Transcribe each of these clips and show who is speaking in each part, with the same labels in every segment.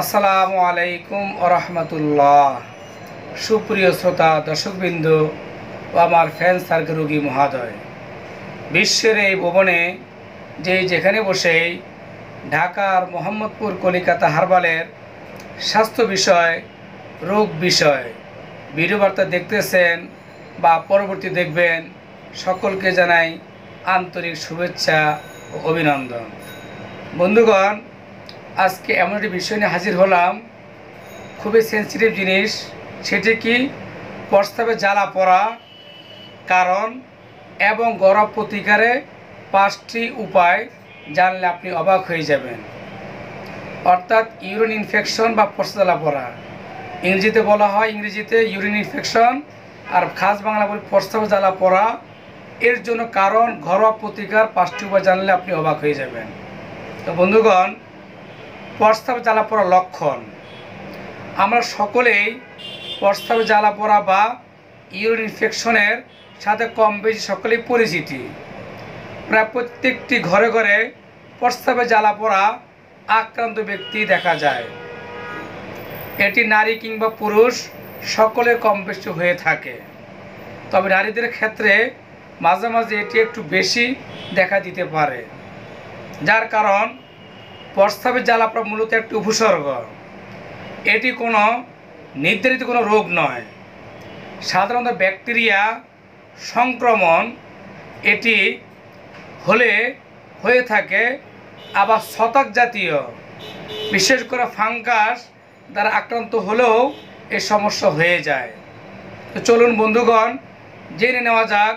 Speaker 1: আসসালামু আলাইকুম রহমতুল্লাহ। সুপ্রিয় শ্রোতা, দর্শকবৃন্দ ও আমার ফ্যান সার্কেল রোগী মহাদয়, বিশ্বের এই ভবনে যে যেখানে বসেই ঢাকার মোহাম্মদপুর কলিকাতা হারবালের স্বাস্থ্য বিষয়, রোগ বিষয়, ভিডিও বার্তা দেখতেছেন বা পরবর্তী দেখবেন, সকলকে জানাই আন্তরিক শুভেচ্ছা ও অভিনন্দন। বন্ধুগণ আজকে এমন একটি বিষয় নিয়ে হাজির হলাম। খুবই সেন্সিটিভ জিনিস। সেটি কি? প্রস্তাবে জ্বালা পড়া। কারণ, এবং গরম প্রতিকারে পাঁচটি উপায় জানলে আপনি অবাক হয়ে যাবেন। অর্থাৎ ইউরিন ইনফেকশন বা প্রস্তাব জ্বালা পড়া। ইংরেজিতে বলা হয়, ইংরেজিতে ইউরিন ইনফেকশন আর খাস বাংলা বলি প্রস্তাব জ্বালা পড়া। এর জন্য কারণ, ঘরোয়া প্রতিকার পাঁচটি উপায় জানলে আপনি অবাক হয়ে যাবেন। তো বন্ধুগণ প্রস্তাব জ্বালা পড়া লক্ষণ। আমরা সকলেই প্রস্তাব জ্বালা পড়া বা ইউরিন ইনফেকশনের সাথে কম বেশি সকলেই পরিচিতি। প্রায় প্রত্যেকটি ঘরে ঘরে প্রস্তাবে জ্বালা পড়া আক্রান্ত ব্যক্তি দেখা যায়। এটি নারী কিংবা পুরুষ সকলে কম বেশি হয়ে থাকে। তবে নারীদের ক্ষেত্রে মাঝে মাঝে এটি একটু বেশি দেখা দিতে পারে। যার কারণ প্রস্তাবের জ্বালাপড়া মূলত একটি উপসর্গ। এটি কোনো নির্ধারিত কোনো রোগ নয়। সাধারণত ব্যাকটেরিয়া সংক্রমণ এটি হলে হয়ে থাকে আবার শতক জাতীয়। বিশেষ করে ফাঙ্গাস দ্বারা আক্রান্ত হলেও এই সমস্যা হয়ে যায়। তো চলুন বন্ধুগণ, জেনে নেওয়া যাক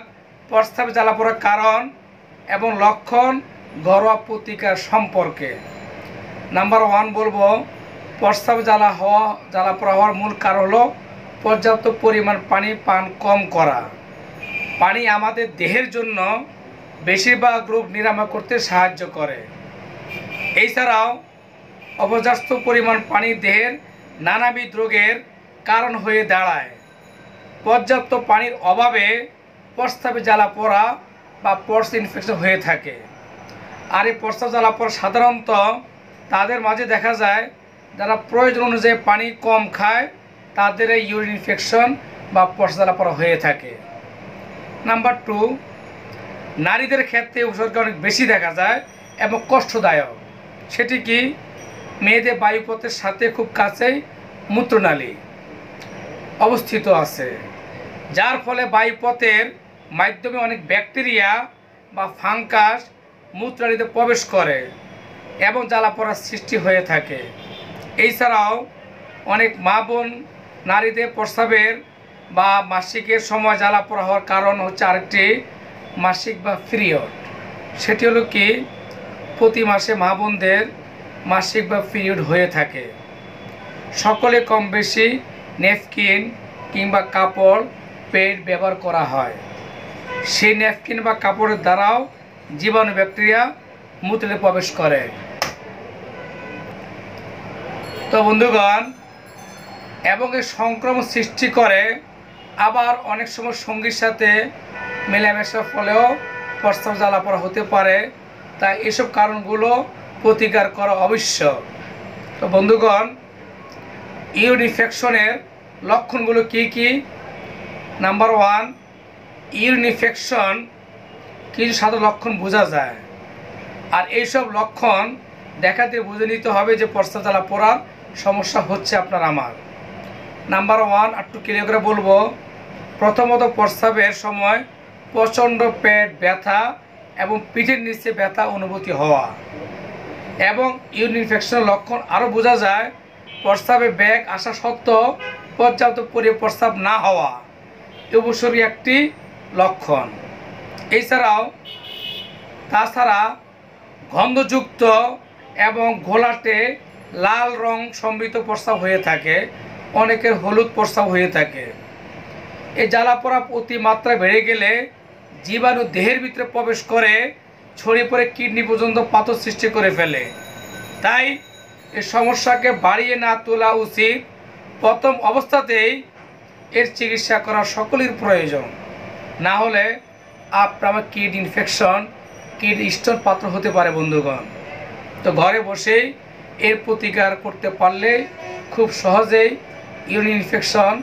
Speaker 1: প্রস্তাব জ্বালা পড়ার কারণ এবং লক্ষণ ঘরোয়া প্রতিকার সম্পর্কে। নাম্বার ওয়ান বলব, প্রস্তাব জ্বালা হওয়া, জ্বালা পড়া হওয়ার মূল কারণ হলো পর্যাপ্ত পরিমাণ পানি পান কম করা। পানি আমাদের দেহের জন্য বেশিরভাগ রোগ নিরাময় করতে সাহায্য করে। এছাড়াও অপর্যাপ্ত পরিমাণ পানি দেহের নানাবিধ রোগের কারণ হয়ে দাঁড়ায়। পর্যাপ্ত পানির অভাবে প্রস্তাবে জ্বালা পড়া বা পর্স ইনফেকশন হয়ে থাকে। আর এই প্রস্তাব জ্বালা পড়া সাধারণত তাদের মাঝে দেখা যায়, যারা প্রয়োজন অনুযায়ী পানি কম খায়, তাদের এই ইউরিন ইনফেকশন বা জ্বালা পড়া হয়ে থাকে। নাম্বার টু, নারীদের ক্ষেত্রে উপসর্গ অনেক বেশি দেখা যায় এবং কষ্টদায়ক। সেটি কি? মেয়েদের বায়ুপথের সাথে খুব কাছেই মূত্রনালী অবস্থিত আছে, যার ফলে বায়ুপথের মাধ্যমে অনেক ব্যাকটেরিয়া বা ফাঙ্কাস মূত্রনালীতে প্রবেশ করে। এবং জ্বালা পড়ার সৃষ্টি হয়ে থাকে। এছাড়াও অনেক মা বোন নারীদের প্রস্রাবের বা মাসিকের সময় জ্বালা পড়া হওয়ার কারণ হচ্ছে আরেকটি মাসিক বা পিরিয়ড। সেটি হলো কি, প্রতি মাসে মা বোনদের মাসিক বা পিরিয়ড হয়ে থাকে। সকলে কম বেশি নেপকিন কিংবা কাপড় পেড ব্যবহার করা হয়। সেই ন্যাপকিন বা কাপড়ের দ্বারাও জীবাণু ব্যাকটেরিয়া মূত্রে প্রবেশ করে। তো বন্ধুগণ, এবং এই সংক্রমণ সৃষ্টি করে আবার অনেক সময় সঙ্গীর সাথে মেলামেশার ফলেও প্রস্তাব জ্বালা পড়া হতে পারে। তাই এসব কারণগুলো প্রতিকার করা আবশ্যক তো বন্ধুগণ, ইউরিন ইনফেকশনের লক্ষণগুলো কি কি? নাম্বার ওয়ান, ইউরিন ইনফেকশন কিছু সাধারণ লক্ষণ বোঝা যায়? আর এইসব লক্ষণ দেখাতে বুঝে নিতে হবে যে প্রস্তাব জ্বালা পড়ার সমস্যা হচ্ছে আপনার আমার। নাম্বার ওয়ান একটু ক্লিয়ার করে বলব, প্রথমত প্রস্তাবের সময় প্রচণ্ড পেট ব্যথা এবং পিঠের নিচে ব্যথা অনুভূতি হওয়া এবং ইউরিন ইনফেকশনের লক্ষণ আরও বোঝা যায় প্রস্তাবে ব্যাগ আসা সত্ত্বেও পর্যাপ্ত পরি প্রস্তাব না হওয়া অবশ্যই একটি লক্ষণ। এছাড়াও তাছাড়া গন্ধযুক্ত এবং ঘোলাটে লাল রং সমৃদ্ধ প্রস্তাব হয়ে থাকে, অনেকের হলুদ প্রস্তাব হয়ে থাকে। এই জ্বালাপোড়া অতিমাত্রা বেড়ে গেলে জীবাণু দেহের ভিতরে প্রবেশ করে, ছড়িয়ে পড়ে কিডনি পর্যন্ত পাথর সৃষ্টি করে ফেলে। তাই এই সমস্যাকে বাড়িয়ে না তোলা উচিত। প্রথম অবস্থাতেই এর চিকিৎসা করা সকলের প্রয়োজন। না হলে আপনার কিড ইনফেকশন কিড স্টোন পাত্র হতে পারে বন্ধুগণ। তো ঘরে বসেই এর প্রতিকার করতে পারলে খুব সহজেই ইউরিন ইনফেকশন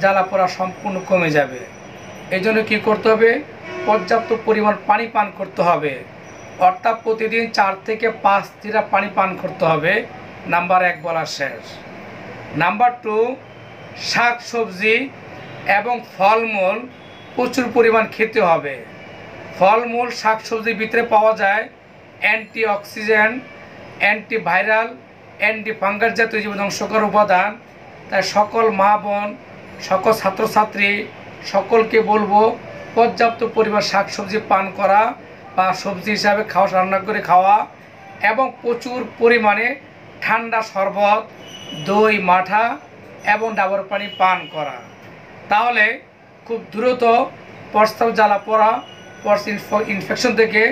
Speaker 1: জ্বালা পোড়া সম্পূর্ণ কমে যাবে। এই জন্য কী করতে হবে? পর্যাপ্ত পরিমাণ পানি পান করতে হবে। অর্থাৎ প্রতিদিন চার থেকে পাঁচ লিটার পানি পান করতে হবে। নাম্বার এক বলা শেষ। নাম্বার টু শাক সবজি এবং ফলমূল প্রচুর পরিমাণ খেতে হবে। ফলমূল শাক সবজির ভিতরে পাওয়া যায় anti oxidant antiviral anti fungus জাতীয় জীবনধ্বংসকর উপাদান। তাই সকল মা বোন, সকল ছাত্রছাত্রী, সকলকে বলব, পর্যাপ্ত পরিমাণ শাক সবজি পান করা বা সবজি হিসাবে খাওয়া, রান্না করে খাওয়া এবং প্রচুর পরিমাণে ঠান্ডা শরবত, দই, মাঠা এবং ডাবর পানি পান করা। তাহলে খুব দ্রুত প্রস্তাব জ্বালা পড়া পর্স ইনফেকশন থেকে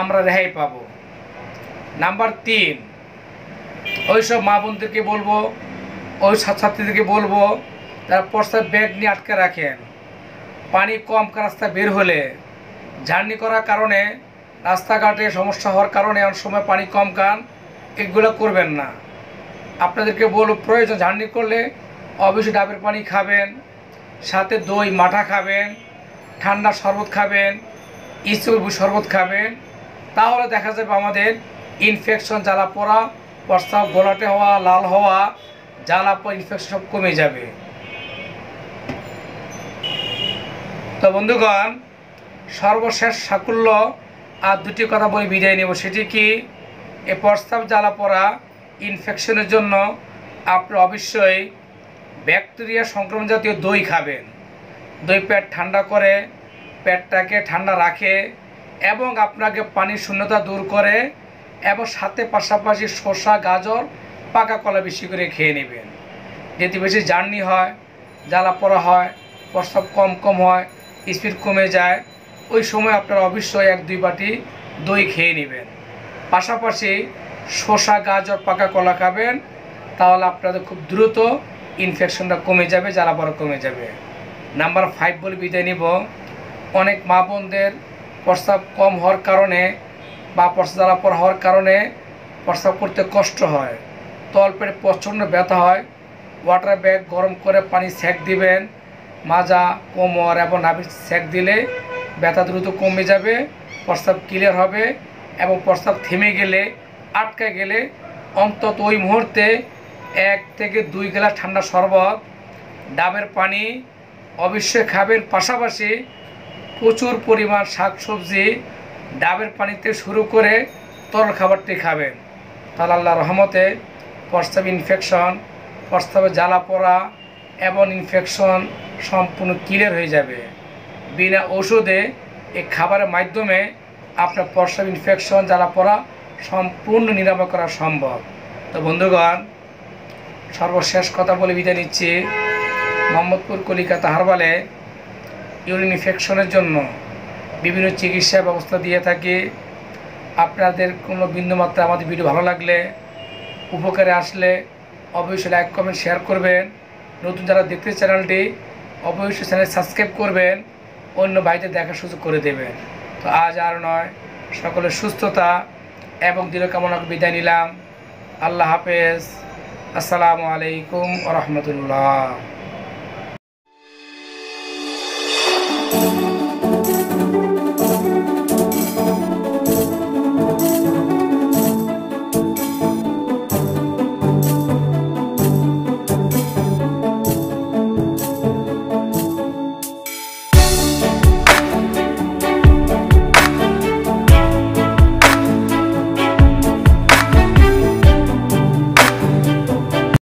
Speaker 1: আমরা রেহাই পাবো। নাম্বার তিন, ওইসব মা বোনদেরকে বলব, ওই ছাত্রছাত্রীদেরকে বলব, তারা প্রস্তাব ব্যাগ নিয়ে আটকে রাখেন। পানি কম রাস্তা বের হলে, জার্নি করার কারণে, রাস্তাঘাটে সমস্যা হওয়ার কারণে অনেক সময় পানি কম খান, এগুলো করবেন না। আপনাদেরকে বলব, প্রয়োজন জার্নি করলে অবশ্যই ডাবের পানি খাবেন, সাথে দই, মাঠা খাবেন, ঠান্ডা শরবত খাবেন ইসুবু শরবত খাবেন, তাহলে দেখা যাবে আমাদের ইনফেকশন জ্বালা পড়া প্রস্তাব গোলাটে হওয়া, লাল হওয়া, জ্বালা পড়া ইনফেকশন সব কমে যাবে। তো বন্ধুগণ, সর্বশেষ সাকুল্য আর দুটি কথা বলে বিদায় নেব। সেটি কি? এ প্রস্তাব জ্বালা পড়া ইনফেকশনের জন্য আপনি অবশ্যই ব্যাকটেরিয়া সংক্রমণ জাতীয় দই খাবেন। দই পেট ঠান্ডা করে, পেটটাকে ঠান্ডা রাখে এবং আপনাকে পানির শূন্যতা দূর করে এবং সাথে পাশাপাশি শসা, গাজর, পাকা কলা বেশি করে খেয়ে নেবেন। যদি বেশি জার্নি হয়, জ্বালা পড়া হয় প্রস্তাব কম কম হয়, স্পিড কমে যায়, ওই সময় আপনারা অবশ্যই এক দুই বাটি দই খেয়ে নেবেন। পাশাপাশি শসা, গাজর, পাকা কলা খাবেন, তাহলে আপনাদের খুব দ্রুত ইনফেকশনটা কমে যাবে, জ্বালা পড়া কমে যাবে। নাম্বার ফাইভ বলে বিদায় নিব। অনেক মা বোনদের প্রস্তাব কম হওয়ার কারণে বা পড়া হওয়ার কারণে প্রস্রাব করতে কষ্ট হয়। তল পেটে প্রচণ্ড ব্যথা হয়। ওয়াটার ব্যাগ গরম করে পানি সেক দিবেন। মাজা, কোমর এবং নাভির সেক দিলে ব্যথা দ্রুত কমে যাবে, প্রস্রাব ক্লিয়ার হবে এবং প্রস্রাব থেমে গেলে, আটকে গেলে অন্তত ওই মুহূর্তে এক থেকে দুই গ্লাস ঠান্ডা শরবত, ডাবের পানি, অবশ্যই খাবেন। পাশাপাশি প্রচুর পরিমাণ শাকসবজি ডাবের পানিতে শুরু করে তরল খাবারটি খাবেন। তাহলে আল্লাহ রহমতে প্রস্তাব ইনফেকশন প্রস্তাবে জ্বালা পড়া এবং ইনফেকশন সম্পূর্ণ ক্লিয়ার হয়ে যাবে। বিনা ওষুধে এই খাবারের মাধ্যমে আপনার প্রস্রাব ইনফেকশন জ্বালা পড়া সম্পূর্ণ নিরাময় করা সম্ভব। তো বন্ধুগণ, সর্বশেষ কথা বলে বিদায় নিচ্ছি। মোহাম্মদপুর কলিকাতা হারবালে ইউরিন ইনফেকশনের জন্য বিভিন্ন চিকিৎসা ব্যবস্থা দিয়ে থাকি। আপনাদের কোনো বিন্দুমাত্রা আমাদের ভিডিও ভালো লাগলে, উপকারে আসলে অবশ্যই লাইক কমেন্ট শেয়ার করবেন। নতুন যারা দেখতে চ্যানেলটি, অবশ্যই চ্যানেল সাবস্ক্রাইব করবেন। অন্য ভাইদের দেখার সুযোগ করে দেবেন। তো আজ আর নয়, সকলের সুস্থতা এবং দৃঢ় কামনা বিদায় নিলাম। আল্লাহ হাফেজ। আসসালামু আলাইকুম রহমতুল্লাহ।